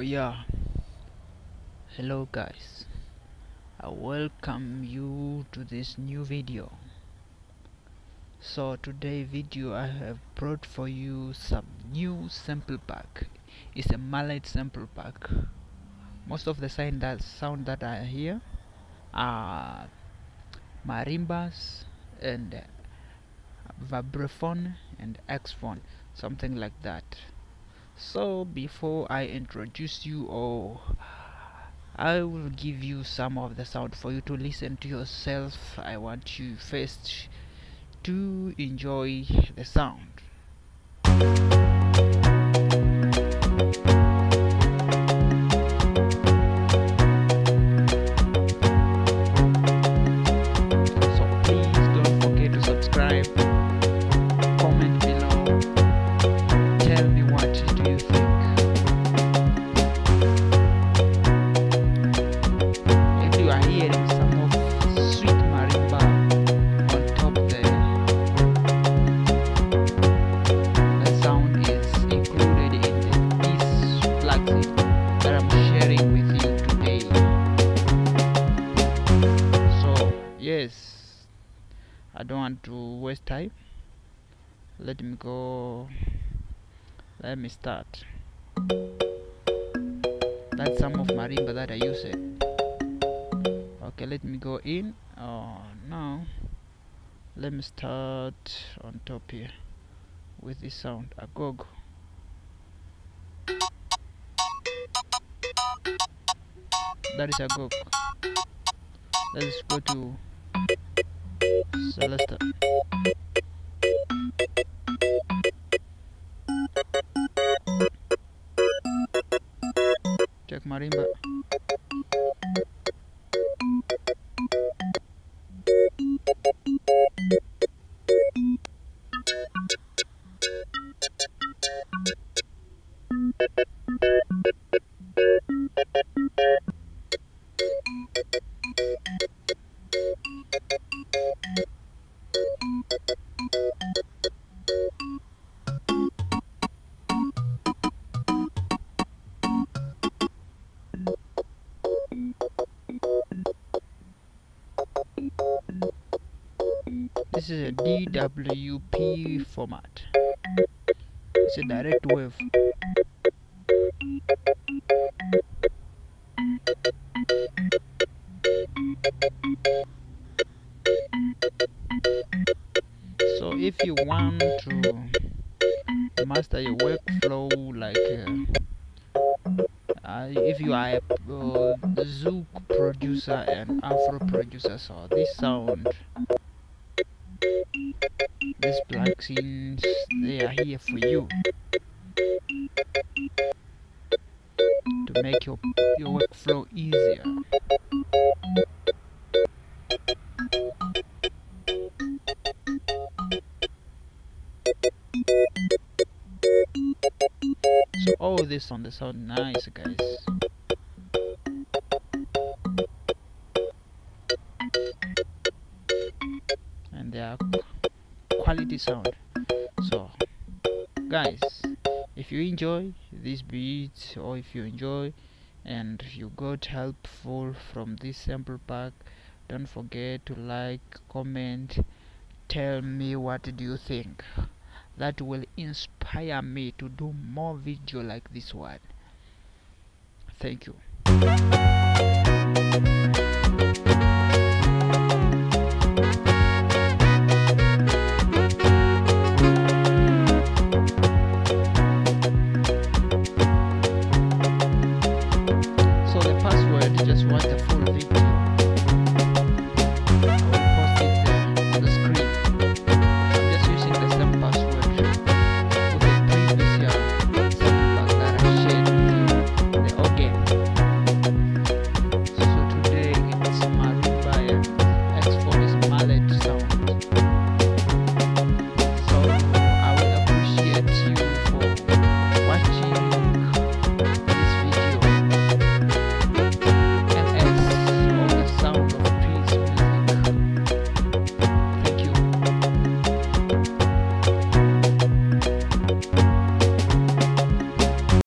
oh yeah. Hello guys. I welcome you to this new video. So today video I have brought for you some new sample pack. It's a mallet sample pack. Most of the sound that sound that I hear are marimbas and uh, vibraphone and xphone something like that so before I introduce you or I will give you some of the sound for you to listen to yourself. I want you first to enjoy the sound yes. I don't want to waste time. Let me go. Let me start. That's some of marimba that I use it. Okay let me go in. Oh no. Let me start on top here with this sound. Agogo that is agogo let's go to Celeste. Cek mari mbak this is a DWP format. It's a DirectWave. So if you want to master your workflow like uh, uh, if you are a uh, zouk producer and afro producer so this sound these plugins they are here for you. To make your your workflow easier. So all this on the sound nice guys. And they are quality sound. So guys if you enjoy this beat or if you enjoy and you got helpful from this sample pack don't forget to like comment tell me what do you think. That will inspire me to do more video like this one. Thank you